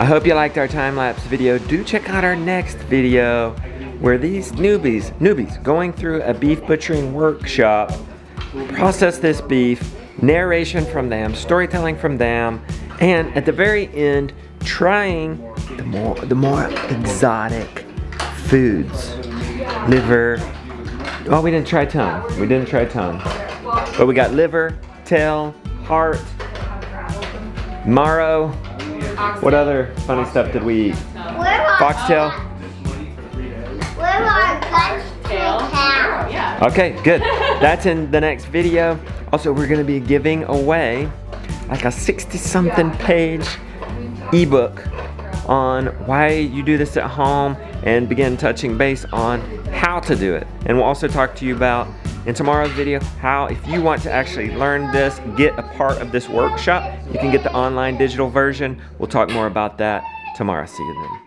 I hope you liked our time-lapse video. Do check out our next video where these newbies, newbies, going through a beef butchering workshop, process this beef, narration from them, storytelling from them, and at the very end, trying the more, the more exotic foods. Liver, oh, we didn't try tongue. We didn't try tongue. But we got liver, tail, heart, marrow. What other funny stuff did we eat? Foxtail? where are guts to cow? Yeah. Okay, good. That's in the next video. Also, we're gonna be giving away like a 60 something page ebook on why you do this at home and begin touching base on how to do it. And we'll also talk to you about in tomorrow's video how if you want to actually learn this, get a part of this workshop, you can get the online digital version. We'll talk more about that tomorrow. See you then.